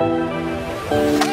Música